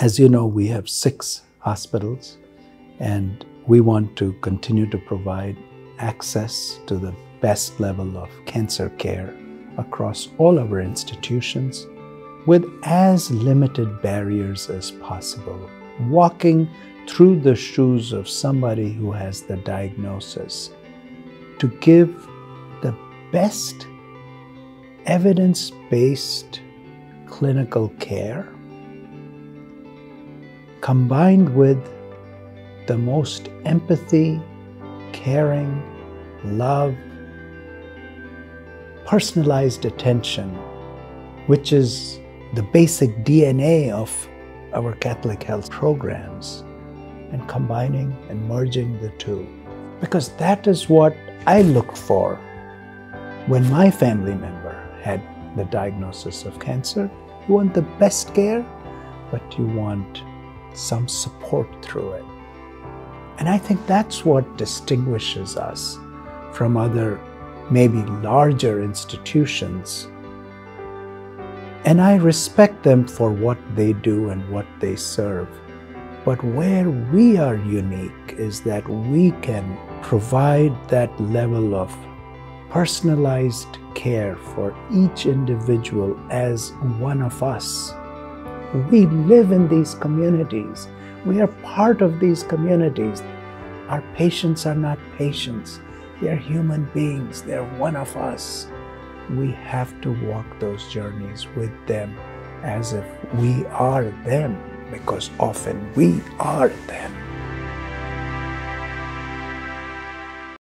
As you know, we have six hospitals, and we want to continue to provide access to the best level of cancer care across all our institutions with as limited barriers as possible. Walking through the shoes of somebody who has the diagnosis to give the best evidence based clinical care combined with the most empathy, caring, love, personalized attention, which is the basic DNA of our Catholic health programs, and combining and merging the two. Because that is what I look for when my family member had the diagnosis of cancer. You want the best care, but you want some support through it. And I think that's what distinguishes us from other, maybe larger institutions. And I respect them for what they do and what they serve. But where we are unique is that we can provide that level of personalized care for each individual as one of us. We live in these communities. We are part of these communities. Our patients are not patients. They are human beings. They're one of us. We have to walk those journeys with them as if we are them, because often we are them.